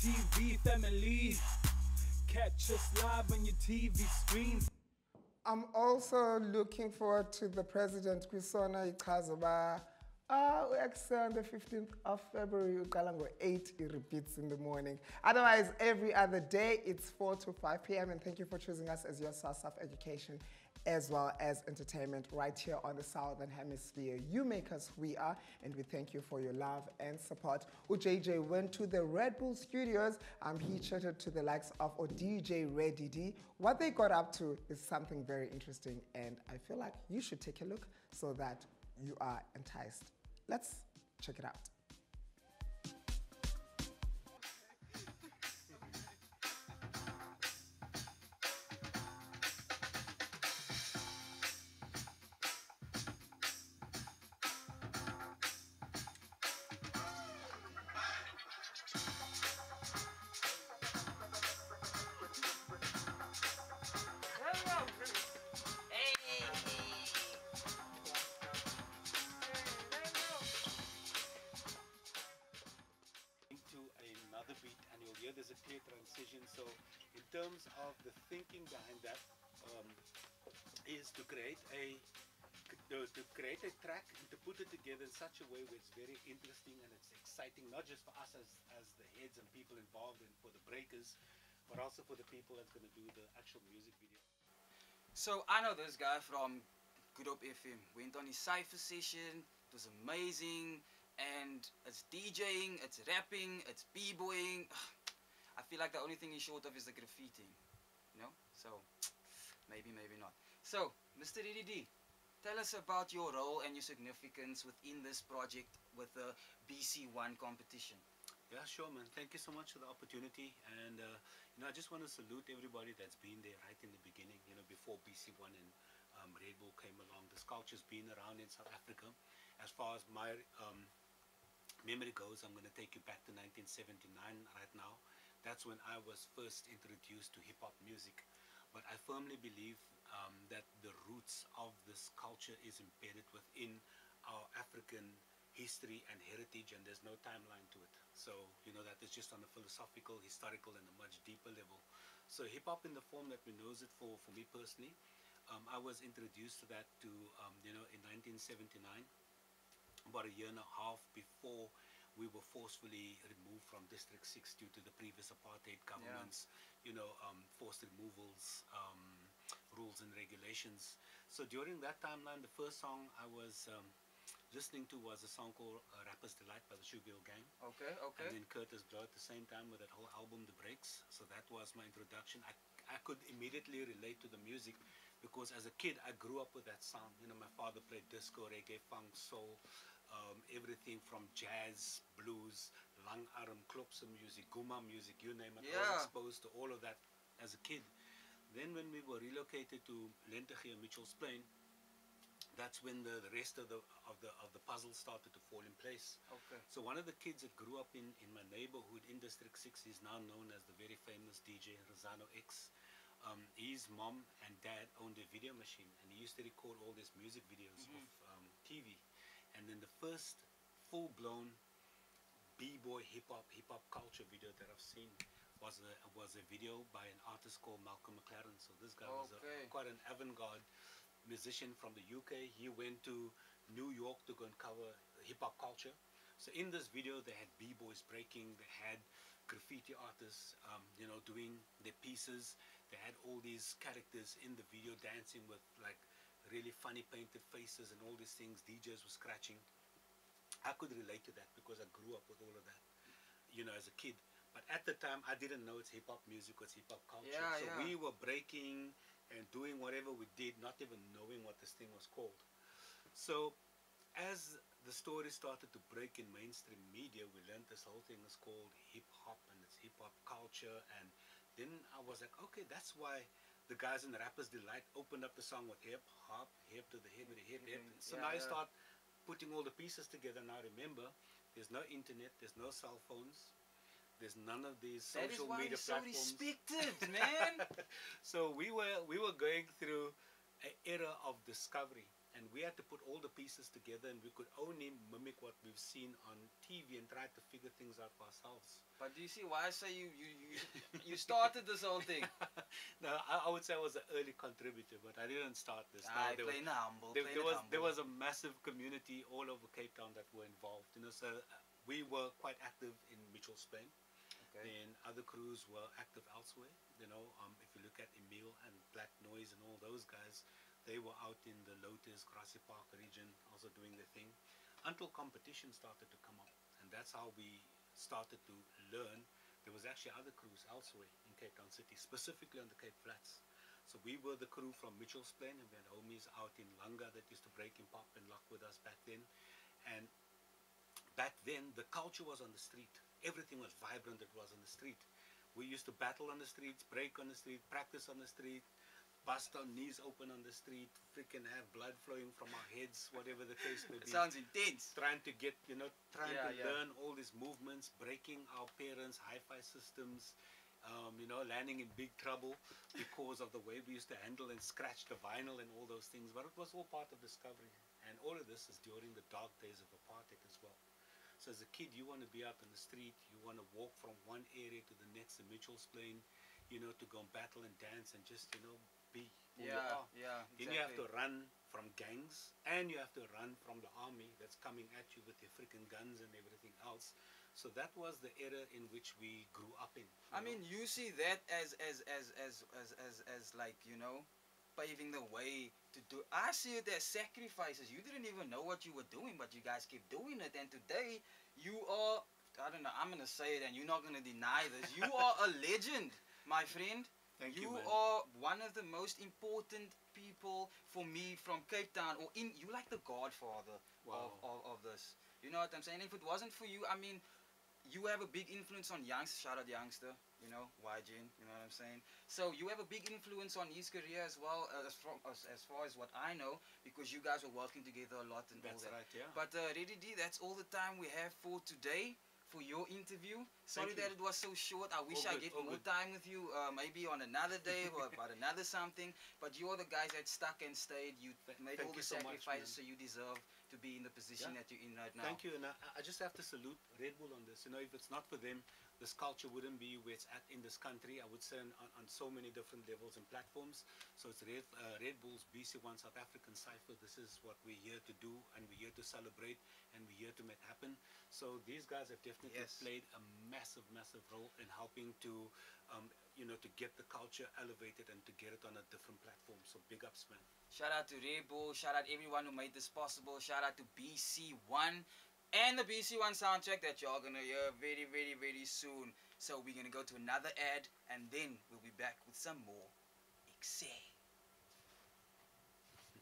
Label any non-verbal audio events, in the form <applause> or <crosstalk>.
TV family. Catch us live on your TV screens. I'm also looking forward to the president kwisona ichaza uba ah u-x on the 15th of February uqala ngo-8 it repeats in the morning. Otherwise every other day it's 4 to 5 p.m. and thank you for choosing us as your source of education as well as entertainment right here on the Southern Hemisphere. You make us who we are and we thank you for your love and support. UJJ went to the Red Bull Studios. Um, he chatted to the likes of DJ Ready D. What they got up to is something very interesting and I feel like you should take a look so that you are enticed. Let's check it out. Another beat and you'll hear there's a clear transition. So in terms of the thinking behind that um, is to create a to create a track and to put it together in such a way where it's very interesting and it's exciting, not just for us as, as the heads and people involved and for the breakers, but also for the people that's going to do the actual music video. So I know this guy from Good Hope FM. Went on his cypher session. It was amazing and it's DJing, it's rapping, it's b-boying. <sighs> I feel like the only thing he's short of is the graffiti, you know? So, <tsk> maybe, maybe not. So, Mr. DDD, tell us about your role and your significance within this project with the BC1 competition. Yeah, sure, man. Thank you so much for the opportunity. And, uh, you know, I just want to salute everybody that's been there right in the beginning, you know, before BC1 and um, Red Bull came along. The culture's been around in South Africa. As far as my um, memory goes, I'm going to take you back to 1979 right now. That's when I was first introduced to hip-hop music. But I firmly believe um, that the roots of this culture is embedded within our African history and heritage and there's no timeline to it. So, you know, that is just on a philosophical, historical and a much deeper level. So hip-hop in the form that we knows it for, for me personally, um, I was introduced to that to, um, you know, in 1979 about a year and a half before we were forcefully removed from District 6 due to the previous apartheid government's, yeah. you know, um, forced removals, um, rules and regulations. So during that timeline, the first song I was um, listening to was a song called uh, Rapper's Delight by the Hill Gang. Okay, okay. And then Kurtis Blow at the same time with that whole album, The Breaks. So that was my introduction. I, I could immediately relate to the music because as a kid, I grew up with that sound. You know, my father played disco, reggae, funk, soul, um, everything from jazz, blues, lang arm, klopse music, ghoema music, you name it. Yeah. I was exposed to all of that as a kid. Then when we were relocated to Lentegeur, Mitchell's Plain, that's when the, the rest of the of the of the puzzle started to fall in place. Okay. So one of the kids that grew up in, in my neighborhood in District 6 is now known as the very famous DJ Rosano X. Um, his mom and dad owned a video machine and he used to record all these music videos mm -hmm. of um, TV. And then the first full-blown b-boy hip-hop hip-hop culture video that I've seen was a was a video by an artist called Malcolm McLaren. So this guy okay. was a, quite an avant-garde musician from the UK. He went to New York to go and cover hip-hop culture. So in this video, they had b-boys breaking, they had graffiti artists, um, you know, doing their pieces. They had all these characters in the video dancing with like really funny painted faces and all these things DJs were scratching. I could relate to that because I grew up with all of that you know as a kid. But at the time I didn't know it's hip-hop music was hip-hop culture. Yeah, so yeah. we were breaking and doing whatever we did not even knowing what this thing was called. So as the story started to break in mainstream media we learned this whole thing is called hip-hop and it's hip-hop culture. And then I was like okay that's why the guys in the Rappers Delight opened up the song with hip hop, hip to the hip, to the hip, hip. Mm-hmm. So yeah, now you start putting all the pieces together. Now remember, there's no internet, there's no cell phones, there's none of these social media platforms. so respected, <laughs> man. so we were we were going through an era of discovery. And we had to put all the pieces together, and we could only mimic what we've seen on TV and try to figure things out for ourselves. But do you see why I say you you you, you started this whole thing? <laughs> no, I, I would say I was an early contributor, but I didn't start this. No, I there was- playing the humble. there, there was there was a massive community all over Cape Town that were involved. You know, so uh, we were quite active in Mitchell's Plain. Okay. Then other crews were active elsewhere. You know, um, if you look at Emile and Black Noise and all those guys, they were out in the Lotus, Grassy Park region, also doing their thing, until competition started to come up, and that's how we started to learn. There was actually other crews elsewhere in Cape Town City, specifically on the Cape Flats. So we were the crew from Mitchell's Plain, and we had homies out in Langa that used to break and pop and lock with us back then. And back then, the culture was on the street. Everything was vibrant. It was on the street. We used to battle on the streets, break on the street, practice on the street, bust our knees open on the street, freaking have blood flowing from our heads, whatever the case may It be sounds intense. trying to get you know trying Yeah, to yeah. learn all these movements breaking our parents hi-fi systems um, you know landing in big trouble because of the way we used to handle and scratch the vinyl and all those things but it was all part of discovery and all of this is during the dark days of apartheid as well so as a kid you want to be out in the street you want to walk from one area to the next in mitchell's plain you know to go and battle and dance and just you know be who you Yeah, are. yeah. Then you have to run from gangs and you have to run from the army that's coming at you with their freaking guns and everything else. So that was the era in which we grew up in. I know. mean, you see that as as as as as as, as like you know, paving the way to do. I see it as sacrifices. You didn't even know what you were doing, but you guys keep doing it. And today, you are. I don't know. I'm gonna say it, and you're not gonna deny this. You <laughs> are a legend, my friend. Thank you you, man. are one of the most important people for me from Cape Town, or in you like the godfather Wow. of, of, of this. You know what I'm saying? If it wasn't for you, I mean, you have a big influence on Youngsta. Shout out Youngsta, you know, YGN. You know what I'm saying? So you have a big influence on his career as well, uh, as, from, as as far as what I know, because you guys were working together a lot and That's all that. right, yeah. But uh, Ready D, that's all the time we have for today for your interview. Sorry you. that it was so short. I wish I All get good, more good. time with you, uh, maybe on another day or <laughs> about another something. But you're the guys that stuck and stayed. You Th- made all the you so much, sacrifices, so you deserve to be in the position Yeah. that you're in right now. Thank you, and I, I just have to salute Red Bull on this. You know, if it's not for them, this culture wouldn't be where it's at in this country. I would say on, on, so many different levels and platforms. So it's Red, uh, Red Bull's BC1 South African Cipher. This is what we're here to do, and we're here to celebrate, and we're here to make happen. So these guys have definitely Yes. played a massive, massive role in helping to, um, you know, to get the culture elevated and to get it on a different platform. So big ups, man. Shout out to Red Bull. Shout out everyone who made this possible. Shout out to BC1 and the BC1 soundtrack that y'all gonna hear very, very, very soon. So we're gonna go to another ad and then we'll be back with some more. Excel.